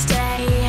stay.